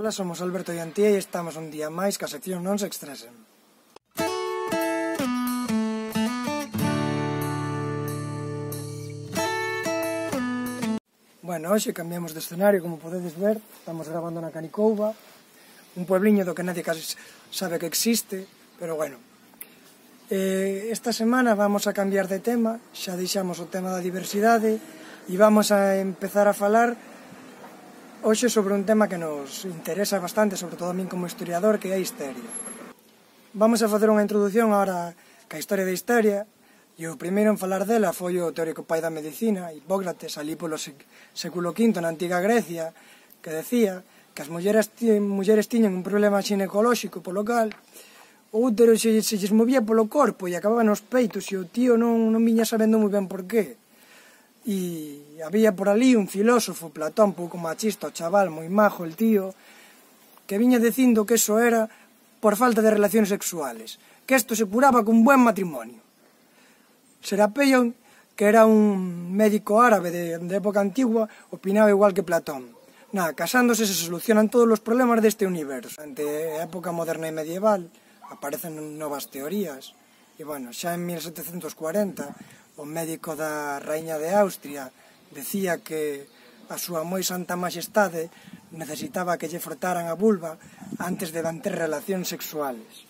Ola, somos Alberto e Antía e estamos un día máis que a sección non se estresen. Bueno, hoxe cambiamos de escenario, como podedes ver, estamos grabando na Canicouba, un puebliño do que nadie casi sabe que existe, pero bueno. Eh, esta semana vamos a cambiar de tema, xa deixamos o tema da diversidade e vamos a empezar a falar Hoxe sobre un tema que nos interesa bastante, sobre todo a min como historiador, que é a histeria. Vamos a facer unha introdución ahora ca historia da histeria, e o primeiro en falar dela foi o teórico pai da medicina, Hipócrates, ali polo século V na antiga Grecia, que decía que as mulleres, mulleres tiñen un problema xinecolóxico polo cal, o útero se, se lles movía polo corpo e acababa nos peitos e o tío non, non viña sabendo moi ben por qué. E había por ali un filósofo, Platón, pouco machista, o chaval, moi majo el tío, que viña dicindo que eso era por falta de relacións sexuales, que isto se curaba cun buen matrimonio. Serapeion, que era un médico árabe de, de época antigua, opinaba igual que Platón. Na, casándose se solucionan todos os problemas deste universo. Ante a época moderna e medieval aparecen novas teorías. E bueno, xa en 1740 o médico da Rainha de Austria decía que a súa moi santa majestade necesitaba que lle frotaran a vulva antes de manter relacións sexuales.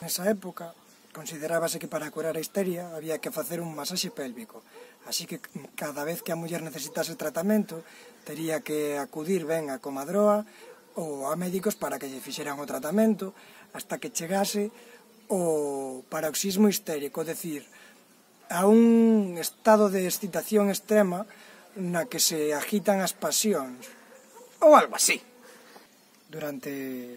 Nesa época, considerábase que para curar a histeria había que facer un masaxe pélvico, así que cada vez que a muller necesitase tratamento, tería que acudir ben a comadroa ou a médicos para que lle fixeran o tratamento hasta que chegase o paroxismo histérico, decir, a un estado de excitación extrema na que se agitan as pasións, ou algo así. Durante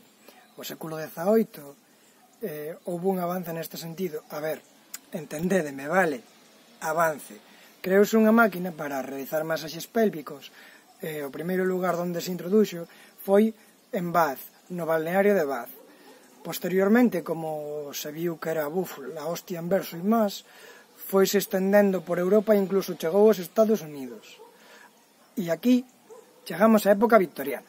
o século XVIII eh, houve un avance neste sentido. A ver, entendédeme, vale, avance. Creouse unha máquina para realizar masaxes pélvicos. Eh, o primeiro lugar onde se introduxo foi en Bath, no balneario de Bath. Posteriormente, como se viu que era buf, la hostia en verso e máis, despois estendendo por Europa e incluso chegou aos Estados Unidos. E aquí chegamos á época victoriana.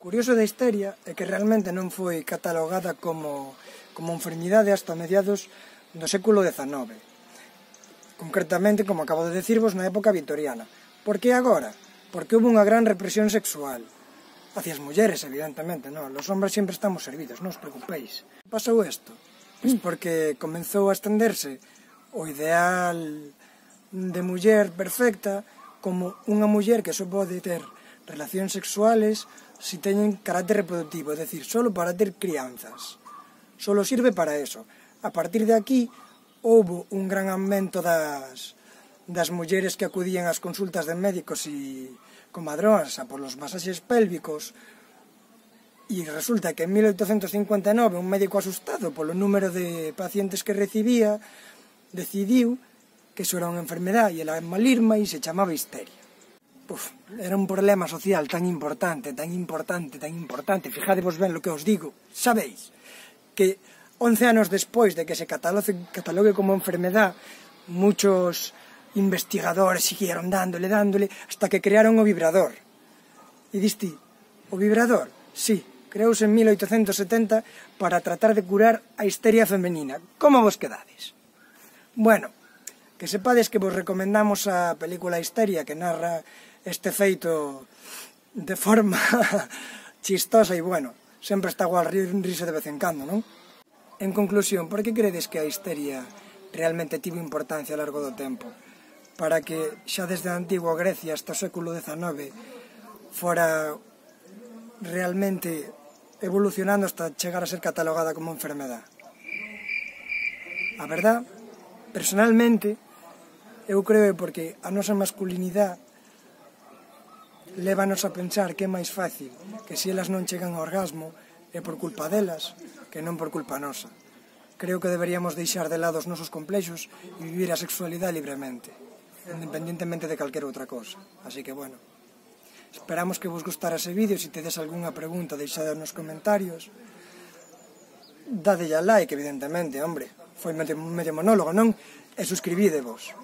Curioso da histeria é que realmente non foi catalogada como, como enfermidade hasta mediados do século XIX, concretamente, como acabo de decirvos, na época vitoriana. Por que agora? Porque houve unha gran represión sexual hacia as mulleres, evidentemente, non? Los hombres sempre estamos servidos, non os preocupéis. Pasou isto? Pois porque comenzou a estenderse o ideal de muller perfecta como unha muller que só pode ter relacións sexuales si teñen carácter reproductivo, é dicir, solo para ter crianzas. Solo sirve para eso. A partir de aquí, houve un gran aumento das, das mulleres que acudían ás consultas de médicos e comadronas a polos masaxes pélvicos e resulta que en 1859 un médico asustado polo número de pacientes que recibía decidiu que iso era unha enfermedade e ela é malirma e se chamaba histeria. Puf, era un problema social tan importante, tan importante, tan importante, fijadevos ben lo que os digo, sabéis, que 11 anos despois de que se catalogue, catalogue como enfermedad, muchos investigadores siguieron dándole, dándole, hasta que crearon o vibrador. E diste, o vibrador, sí, creouse en 1870 para tratar de curar a histeria femenina. Como vos quedades? Bueno, que sepades que vos recomendamos a película Histeria que narra este feito de forma chistosa e bueno, sempre está igual rir, rirse de vez en cando, non? En conclusión, por que credes que a histeria realmente tivo importancia ao largo do tempo? Para que xa desde a antigua Grecia hasta o século XIX fora realmente evolucionando hasta chegar a ser catalogada como enfermedad. A verdad Personalmente, eu creo porque a nosa masculinidade levanos a pensar que é máis fácil que se elas non chegan ao orgasmo é por culpa delas que non por culpa nosa. Creo que deberíamos deixar de lado os nosos complexos e vivir a sexualidade libremente, independentemente de calquer outra cosa. Así que, bueno, esperamos que vos gustara ese vídeo. Se tedes algunha pregunta, deixade nos comentarios. Dadelle a like, evidentemente, hombre foi medio, medio monólogo, non? E suscribídevos.